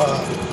uh,